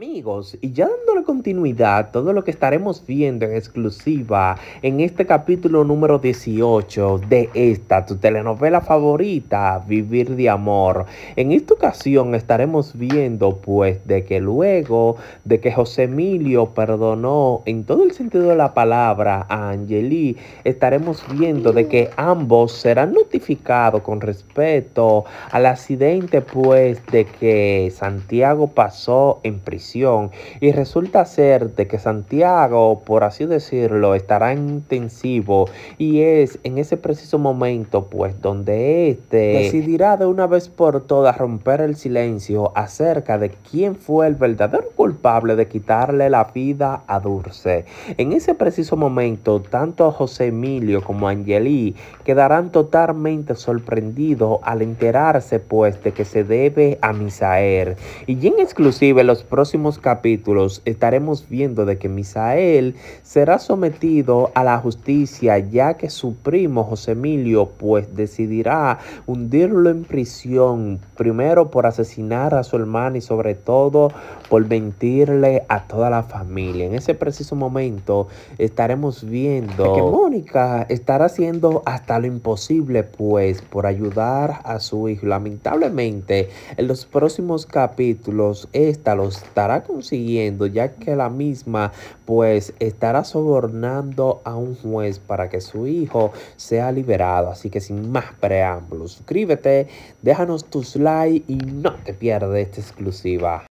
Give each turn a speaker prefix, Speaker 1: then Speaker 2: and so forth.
Speaker 1: Amigos, y ya dándole continuidad todo lo que estaremos viendo en exclusiva en este capítulo número 18 de esta, telenovela favorita, Vivir de Amor. En esta ocasión estaremos viendo pues de que luego de que José Emilio perdonó en todo el sentido de la palabra a Angeli, estaremos viendo de que ambos serán notificados con respecto al accidente pues de que Santiago pasó en prisión y resulta ser de que Santiago, por así decirlo, estará en intensivo y es en ese preciso momento pues donde este decidirá de una vez por todas romper el silencio acerca de quién fue el verdadero culpable de quitarle la vida a Dulce. En ese preciso momento, tanto José Emilio como Angeli quedarán totalmente sorprendidos al enterarse pues de que se debe a Misael. Y en exclusive los próximos capítulos estaremos viendo de que Misael será sometido a la justicia ya que su primo José Emilio pues decidirá hundirlo en prisión primero por asesinar a su hermana y sobre todo por mentirle a toda la familia. En ese preciso momento estaremos viendo que Mónica estará haciendo hasta lo imposible pues por ayudar a su hijo. Lamentablemente en los próximos capítulos esta los estará consiguiendo ya que la misma pues estará sobornando a un juez para que su hijo sea liberado. Así que sin más preámbulos, suscríbete, déjanos tus likes y no te pierdas esta exclusiva.